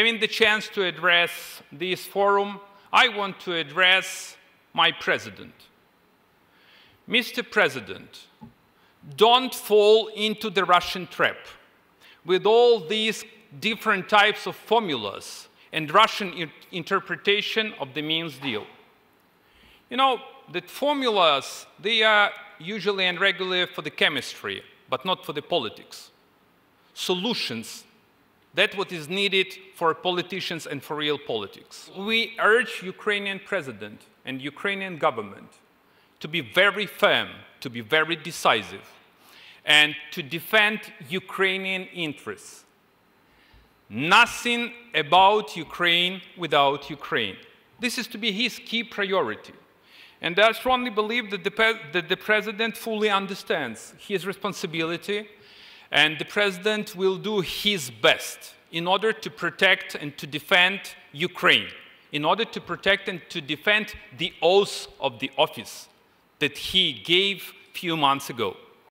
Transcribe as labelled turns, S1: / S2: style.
S1: having the chance to address this forum, I want to address my president. Mr. President, don't fall into the Russian trap with all these different types of formulas and Russian interpretation of the Minsk deal. You know, the formulas, they are usually and regularly for the chemistry, but not for the politics. Solutions, that's what is needed for politicians and for real politics. We urge Ukrainian president and Ukrainian government to be very firm, to be very decisive, and to defend Ukrainian interests. Nothing about Ukraine without Ukraine. This is to be his key priority. And I strongly believe that the, that the president fully understands his responsibility, and the president will do his best in order to protect and to defend Ukraine, in order to protect and to defend the oath of the office that he gave a few months ago.